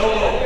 elbow.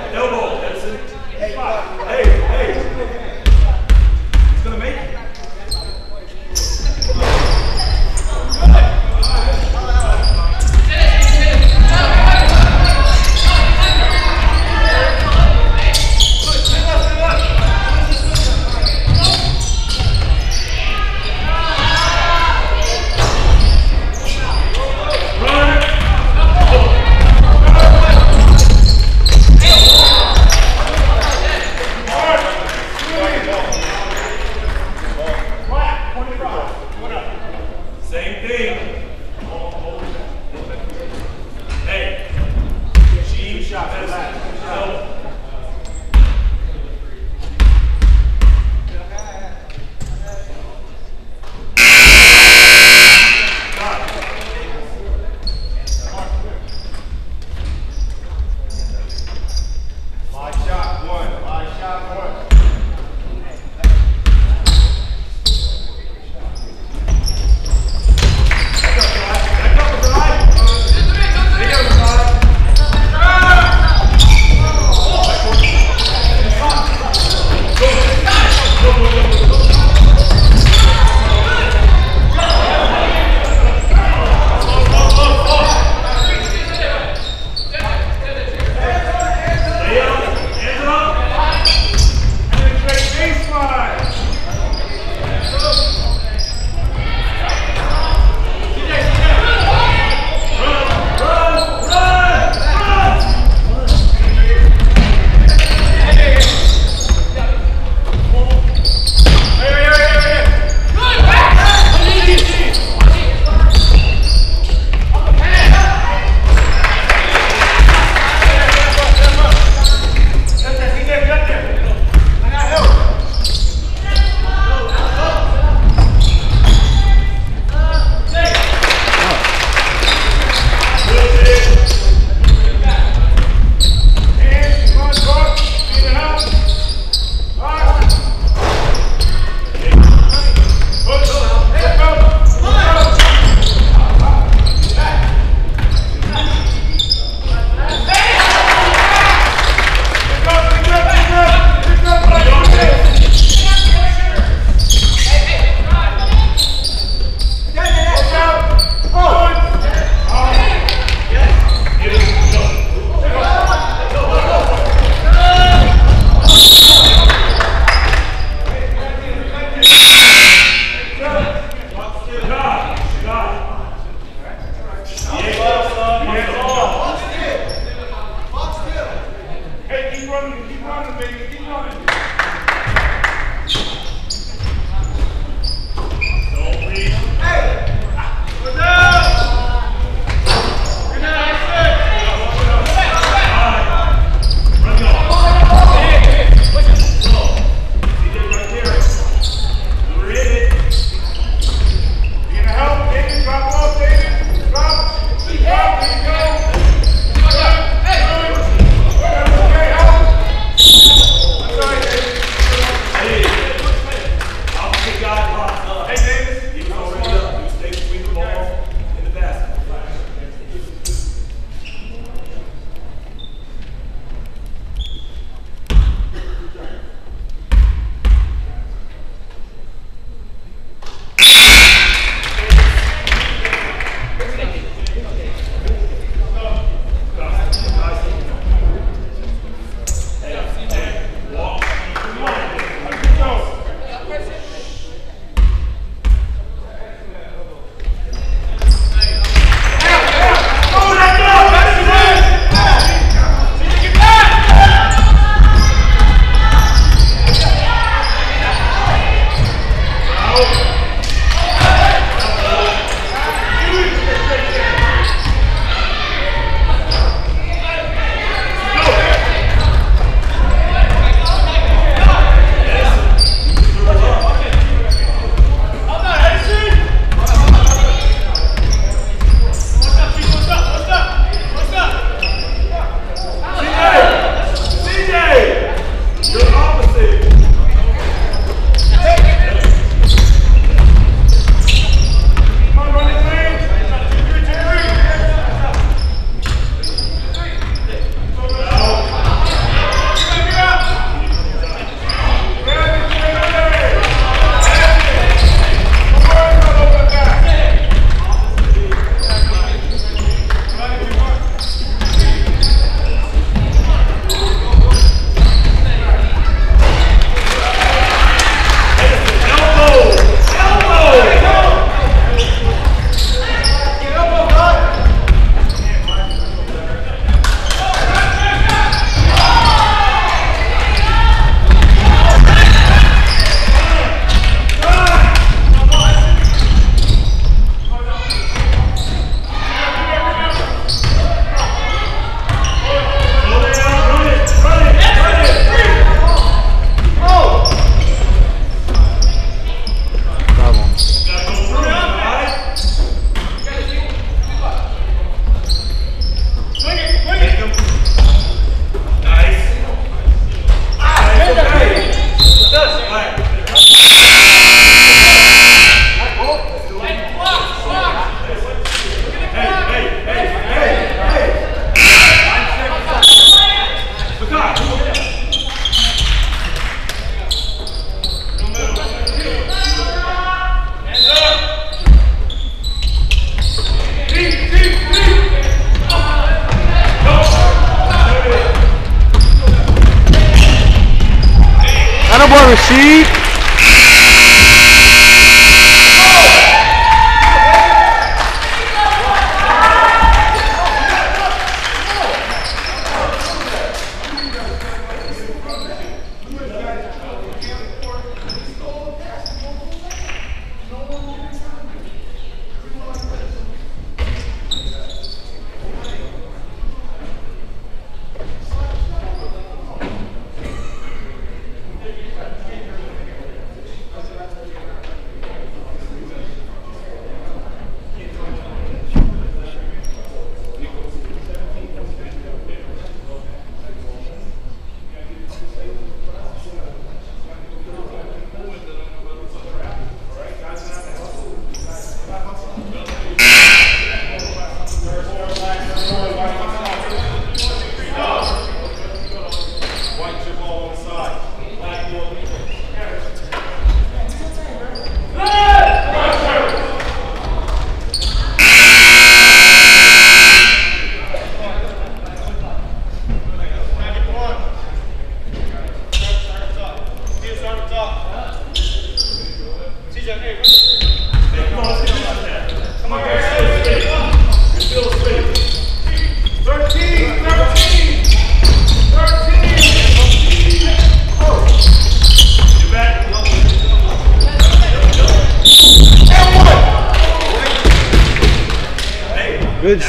well received.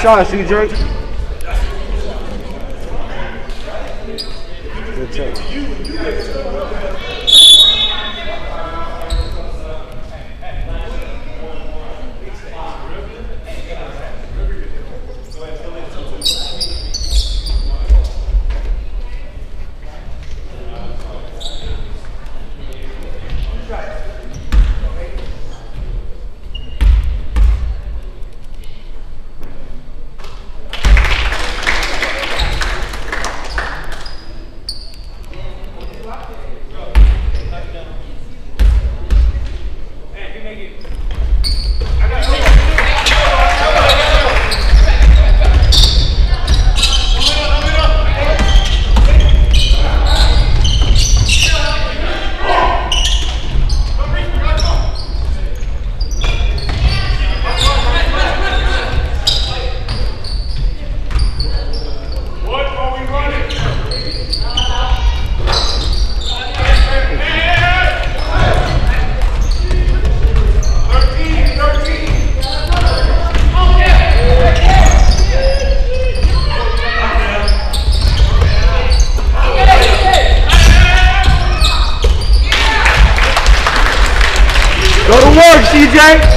Good shot, CJ. Good work, CJ.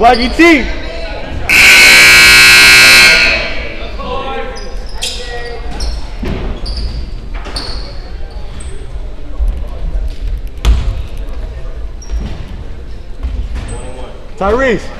Swaggy T. Tyrese.